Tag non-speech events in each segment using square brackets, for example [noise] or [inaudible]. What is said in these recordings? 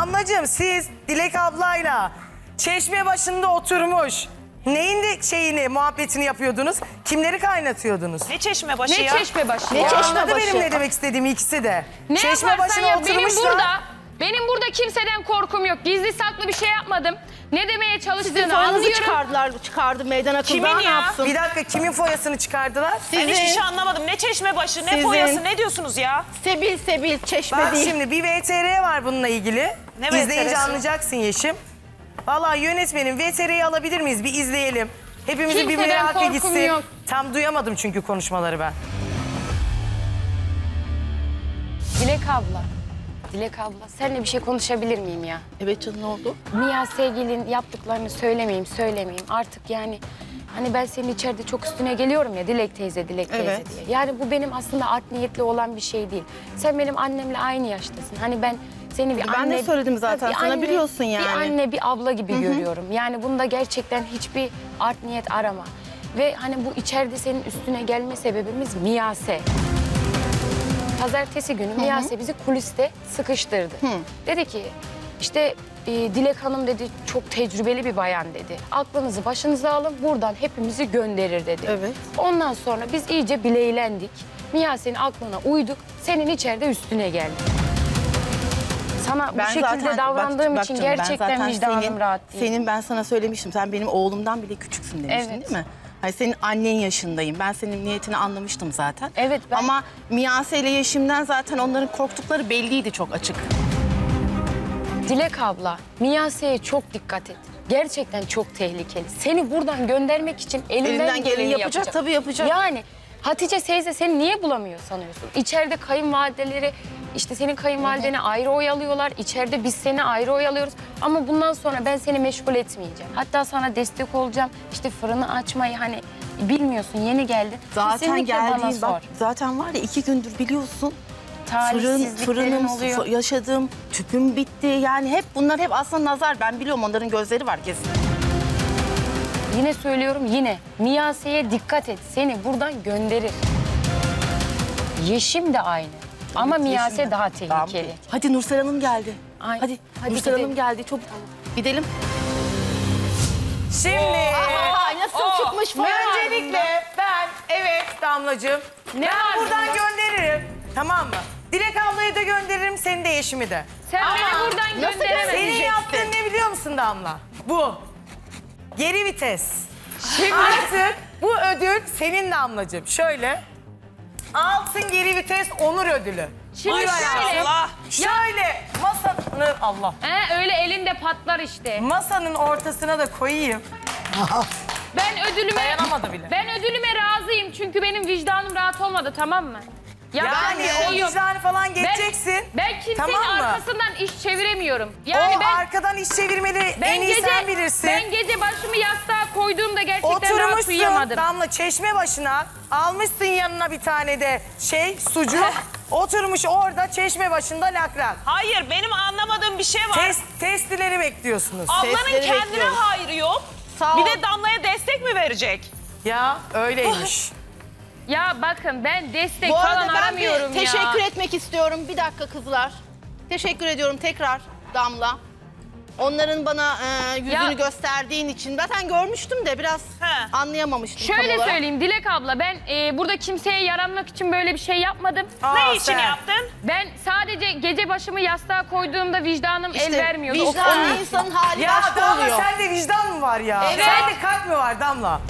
Damlacığım siz Dilek ablayla çeşme başında oturmuş. Neyin de şeyini, muhabbetini yapıyordunuz? Kimleri kaynatıyordunuz? Ne çeşme başı Ne ya? çeşme başı Ne ya? çeşme Anladı başı? benim ne demek istediğimi ikisi de. Ne çeşme yaparsan başına yap benim oturmuşlar. burada benim burada kimseden korkum yok. Gizli saklı bir şey yapmadım. Ne demeye Sizin çalıştığını foyanızı anlıyorum. çıkardılar, çıkardı meydan akıllı. Kimin Daha ne ya? yapsın? Bir dakika kimin foyasını çıkardılar? Ben hiçbir Sizin. şey anlamadım. Ne çeşme başı, ne Sizin. foyası, ne diyorsunuz ya? Sebil sebil çeşme Bak değil. şimdi bir VTR var bununla ilgili. Ne İzleyince VTR'si? anlayacaksın Yeşim. Vallahi yönetmenim VTR'yi alabilir miyiz? Bir izleyelim. Hepimizin bir Kimseden merakı korkum gitsin. yok. Tam duyamadım çünkü konuşmaları ben. Dilek abla. Dilek abla seninle bir şey konuşabilir miyim ya? Evet canım ne oldu? Mia sevgilin yaptıklarını söylemeyeyim söylemeyeyim. Artık yani hani ben senin içeride çok üstüne geliyorum ya Dilek teyze Dilek teyze Evet. diye. Yani bu benim aslında art niyetli olan bir şey değil. Sen benim annemle aynı yaştasın. Hani ben seni bir Ben de anne... söyledim zaten, sana biliyorsun yani. Bir anne bir abla gibi görüyorum. Yani bunda gerçekten hiçbir art niyet arama. Ve hani bu içeride senin üstüne gelme sebebimiz Miyase. Pazartesi günü Miyase bizi kuliste sıkıştırdı. Dedi ki işte e, Dilek Hanım dedi çok tecrübeli bir bayan dedi. Aklınızı başınıza alın buradan hepimizi gönderir dedi. Evet. Ondan sonra biz iyice bileylendik. Miyase'nin aklına uyduk. Senin içeride üstüne geldik. Sana bu şekilde davrandığım bak için ben gerçekten vicdanım senin, rahat değil. Senin ben sana söylemiştim. Sen benim oğlumdan bile küçüksün demiştin Evet. değil mi? Hani senin annen yaşındayım. Ben senin niyetini anlamıştım zaten. Evet, ben- Ama Miyase ile Yeşim'den zaten onların korktukları belliydi çok açık. Dilek abla, Miyase'ye çok dikkat et. Gerçekten çok tehlikeli. Seni buradan göndermek için elinden, Elinden geleni geleni yapacak, tabii yapacak. Yani Hatice teyze seni niye bulamıyor sanıyorsun? İçeride kayınvalideleri, işte senin kayınvalideni ayrı oyalıyorlar. İçeride biz seni ayrı oyalıyoruz. Ama bundan sonra ben seni meşgul etmeyeceğim. Hatta sana destek olacağım. İşte fırını açmayı hani bilmiyorsun yeni geldin. Zaten Kesinlikle geldiğin bak zaten var ya iki gündür biliyorsun. Fırın, fırınım, oluyor. yaşadığım tüpüm bitti. Yani hep bunlar hep aslında nazar. Ben biliyorum onların gözleri var kesin. Yine söylüyorum yine. Miyase'ye dikkat et. Seni buradan gönderir. Yeşim de aynı. Ama Miyase daha Tamam. tehlikeli. Hadi Nursel Hanım geldi. Ay, hadi, hadi Nursel Hanım gidelim. geldi. Çok gidelim. Şimdi Aa, nasıl çıkmış falan. öncelikle ben evet Damlacığım Ne ben buradan bunda? gönderirim. Tamam mı? Dilek ablayı da gönderirim, seni de Yeşim'i de. Sen beni buradan nasıl gönderemezsin. Senin yaptığın ne biliyor musun Damla? Bu. Geri vites. Artık bu ödül senin Damlacığım. Şöyle. Altın geri vites onur ödülü. Şimdi şöyle. Allah. Şöyle masanın Allah. He, öyle elinde patlar işte. Masanın ortasına da koyayım. Ben ödülüme... Dayanamadı bile. Ben ödülüme razıyım çünkü benim vicdanım rahat olmadı tamam mı? Yani bir o şey yok. vicdanı falan geçeceksin. Ben kimsenin Tamam mı? arkasından iş çeviremiyorum. Yani o ben arkadan iş çevirmeli ben en iyi gece sen bilirsin. ben gece başımı yastığa koyduğumda gerçekten rahat Oturmuşsun uyuyamadım. Damla çeşme başına. Almışsın yanına bir tane de şey sucuk. [laughs] Oturmuş orada çeşme başında lakrak. Hayır, benim anlamadığım bir şey var. Test, testileri bekliyorsunuz. Ablanın Sesleri kendine bekliyoruz. hayrı yok. Sağ Bir ol. de Damla'ya destek mi verecek? Ya öyleymiş. [laughs] Ya bakın ben destek Bu falan arada ben bir aramıyorum ya. teşekkür etmek istiyorum. Bir dakika kızlar. Teşekkür ediyorum tekrar Damla. Onların bana e, yüzünü Ya- gösterdiğin için. Zaten görmüştüm de biraz He. anlayamamıştım tam Şöyle olarak. söyleyeyim Dilek abla ben e, burada kimseye yaranmak için böyle bir şey yapmadım. Aa, ne için yaptın? Ben sadece gece başımı yastığa koyduğumda vicdanım el İşte vermiyordu. O- vicdanlı insanın hali Ya başka Damla oluyor. sende vicdan mı var ya? Evet. Sende kalp mi var Damla?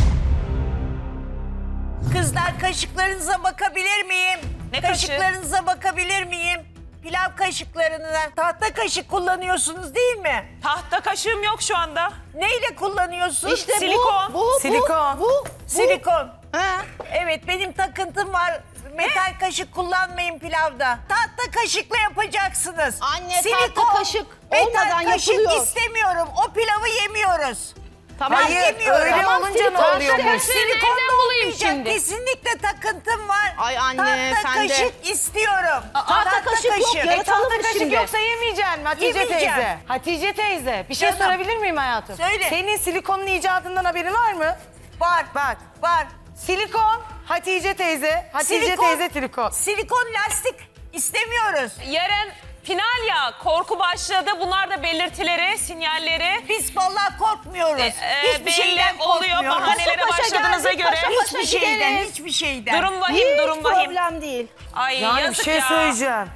Kızlar kaşıklarınıza bakabilir miyim? Ne kaşığı? Kaşıklarınıza bakabilir miyim? Pilav kaşıklarına tahta kaşık kullanıyorsunuz değil mi? Tahta kaşığım yok şu anda. Neyle kullanıyorsun? İşte bu, Silikon. bu, bu, Silikon. bu, bu. Silikon. He. Evet benim takıntım var. Metal kaşık kullanmayın pilavda. Tahta kaşıkla yapacaksınız. Anne, tahta kaşık metal olmadan kaşık yapılıyor. istemiyorum. O pilavı yemiyoruz. Tamam. Ben yemiyorum. öyle Tamam, olunca ne silikon oluyormuş? Silikon nereden bulayım olmayacak. şimdi? Kesinlikle takıntım var. Ay anne, tahta sen de. kaşık istiyorum. tahta kaşık yok, E, Yaratalım tahta mı kaşık şimdi? yoksa yemeyeceksin Hatice Yemeyeceğim. teyze. Hatice teyze bir şey Canım. sorabilir miyim hayatım? Söyle. Senin silikonun icadından haberin var mı? Var. Bak. Var. Silikon Hatice teyze. Hatice Silikon- teyze silikon. Silikon lastik istemiyoruz. Yarın Final ya korku başladı. Bunlar da belirtileri, sinyalleri. Biz vallahi korkmuyoruz. E, hiçbir belli şeyden oluyor, korkmuyoruz. bahanelere Paşa başladığınıza geldik, göre. paşa paşa Hiçbir şeyden, gideriz. hiçbir şeyden. Durum vahim, durum Hiç vahim. problem değil. Ay Yani bir yazık şey ya. söyleyeceğim.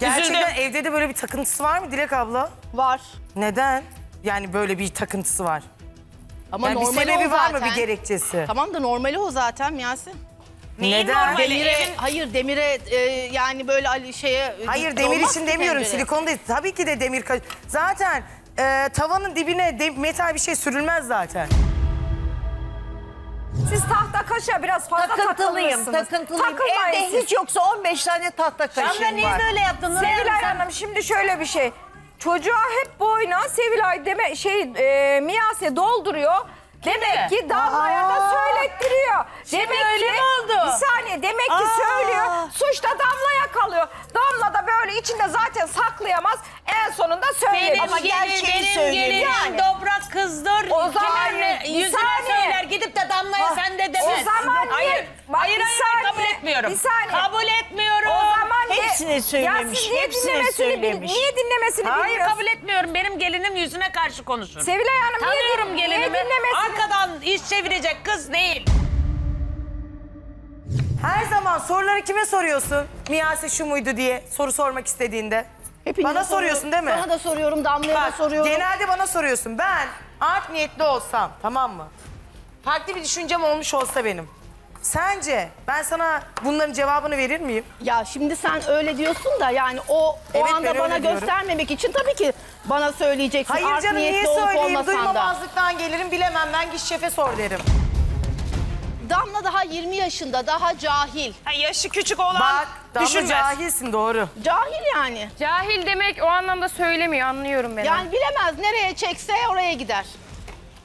Gerçekten Üzüldüm. evde de böyle bir takıntısı var mı Dilek abla? Var. Neden? Yani böyle bir takıntısı var. Ama Yani bir normali sebebi o var zaten. mı bir gerekçesi? Tamam da normali o zaten Yasin. Neden? normali? Demire, Evin- hayır demire e, yani böyle Ali şeye... Hayır demir olmaz için ki demiyorum tencere. silikon değil. Tabii ki de demir. ka- Zaten e, tavanın dibine de- metal bir şey sürülmez zaten. Siz tahta kaşa biraz fazla Takıntılıyım, takılmışsınız. takıntılıyım. Takılmayın Evde siz. hiç yoksa 15 tane tahta kaşığım Sen de niye var. böyle yaptın? Sevilay Hanım şimdi şöyle bir şey. Çocuğa hep boyuna Sevilay deme şey e, Miyase dolduruyor. Demek ki Damla'ya da söylettiriyor. demek öyle ki, mi oldu? Bir saniye demek ki söylüyor. Suç da Damla'ya kalıyor. Damla da böyle içinde zaten saklayamaz. En sonunda söylemiş. Ama gerçeği söylüyor. Yani. Dobra kızdır. O zaman bir yüzüne saniye. söyler. Gidip de Damla'ya sen de demez. O zaman hayır. hayır hayır saniye, kabul etmiyorum. bir saniye. Kabul etmiyorum. Hepsini söylemiş, Ya siz niye hepsini dinlemesini, bil- niye dinlemesini Hayır bilmiyorsunuz? kabul etmiyorum. Benim gelinim yüzüne karşı konuşur. Sevilay Hanım niye, Tanıyorum niye gelinimi. dinlemesini? Arkadan iş çevirecek kız değil. Her zaman soruları kime soruyorsun? Miyase şu muydu diye soru sormak istediğinde. Hepinize Bana soruyorum. soruyorsun değil mi? Sana da soruyorum, Damla'ya da soruyorum. genelde bana soruyorsun. Ben art niyetli olsam tamam mı? Farklı bir düşüncem olmuş olsa benim. Sence ben sana bunların cevabını verir miyim? Ya şimdi sen öyle diyorsun da yani o o Evet, anda bana diyorum. göstermemek için tabii ki bana söyleyeceksin. Hayır Art canım niye söyleyeyim? olmasan da. Duymamazlıktan gelirim bilemem. Ben git şefe sor derim. Damla daha 20 yaşında, daha cahil. Ha, yaşı küçük olan Bak Damla düşünmez. cahilsin doğru. Cahil yani. Cahil demek o anlamda söylemiyor anlıyorum ben. Yani bilemez nereye çekse oraya gider.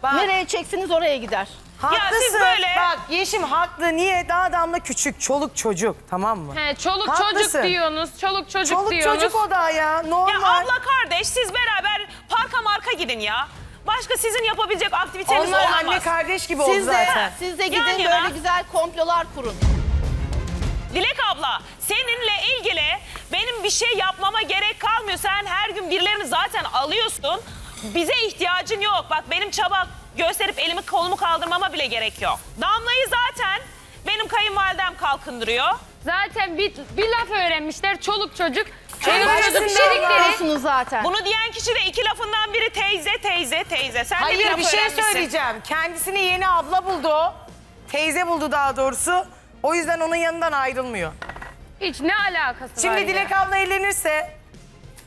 Bak Nereye çeksiniz oraya gider. Haklısın. siz böyle- Bak Yeşim haklı. Niye? Daha Damla küçük. Çoluk çocuk tamam mı? He, çoluk Haklısın. çocuk diyorsunuz. Çoluk çocuk Çoluk diyorsunuz. çocuk o da ya. Ya Normal. abla kardeş siz beraber parka marka gidin ya. Başka sizin yapabilecek aktiviteniz Onlar olamaz. anne kardeş gibi oldu Siz de, zaten. siz de gidin Yan yana. böyle güzel komplolar kurun. Dilek abla seninle ilgili benim bir şey yapmama gerek kalmıyor. Sen her gün birilerini zaten alıyorsun. Bize ihtiyacın yok. Bak benim çaba gösterip elimi kolumu kaldırmama bile gerek yok. Damla'yı zaten benim kayınvalidem kalkındırıyor. Zaten bir, bir laf öğrenmişler çoluk çocuk. Çoluk çocuk dedikleri. Zaten. Bunu diyen kişi de iki lafından biri teyze teyze teyze. Sen de Hayır bir şey öğrenmişsin. söyleyeceğim. Kendisini yeni abla buldu o. Teyze buldu daha doğrusu. O yüzden onun yanından ayrılmıyor. Hiç ne alakası var Şimdi ya? Dilek abla evlenirse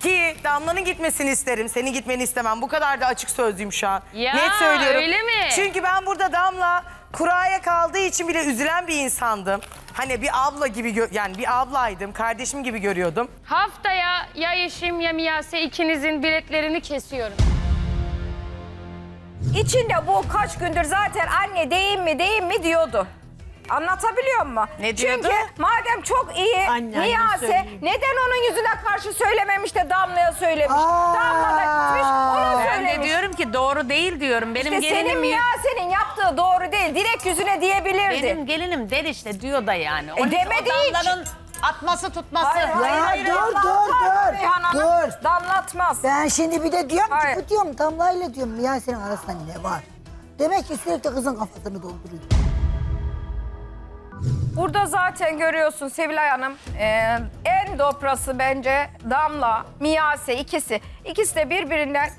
ki Damla'nın gitmesini isterim. Senin gitmeni istemem. Bu kadar da açık sözlüyüm şu an. Ya, Net söylüyorum. öyle mi? Çünkü ben burada Damla kuraya kaldığı için bile üzülen bir insandım. Hani bir abla gibi yani bir ablaydım. Kardeşim gibi görüyordum. Haftaya ya Yeşim ya Miyase ikinizin biletlerini kesiyorum. İçinde bu kaç gündür zaten anne değil mi değil mi diyordu. Anlatabiliyor muyum? Ne diyordu? Çünkü madem çok iyi Anne, anne Niyase söyleyeyim. neden onun yüzüne karşı söylememiş de Damla'ya söylemiş. Damla da gitmiş ona Ben söylemiş. de diyorum ki doğru değil diyorum. Benim İşte senin gelinim Miyase'nin yaptığı doğru değil. Direkt yüzüne diyebilirdi. benim gelinim der işte diyor da yani. E, demedi hiç. adamların atması tutması. Hayır, hayır, Ya hayır, dur, damlatmaz dur, Reyhan Hanım. dur. Damlatmaz. Ben şimdi bir de diyorum Hayır. ki bu diyorum Damla ile diyorum ya senin arasında ne var? Demek ki sürekli kızın kafasını dolduruyor. Burada zaten görüyorsun Sevilay Hanım e, en dobrası bence Damla, Miyase ikisi. İkisi de birbirinden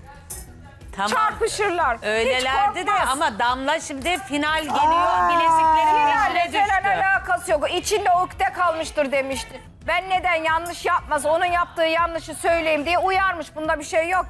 Tamam. çarpışırlar. Öylelerdi de ama Damla şimdi final geliyor. Bileziklerin Finalle peşine falan düştü. alakası yok. İçinde ukde kalmıştır demişti. Ben neden yanlış yapmaz, onun yaptığı yanlışı söyleyeyim diye uyarmış. Bunda bir şey yok.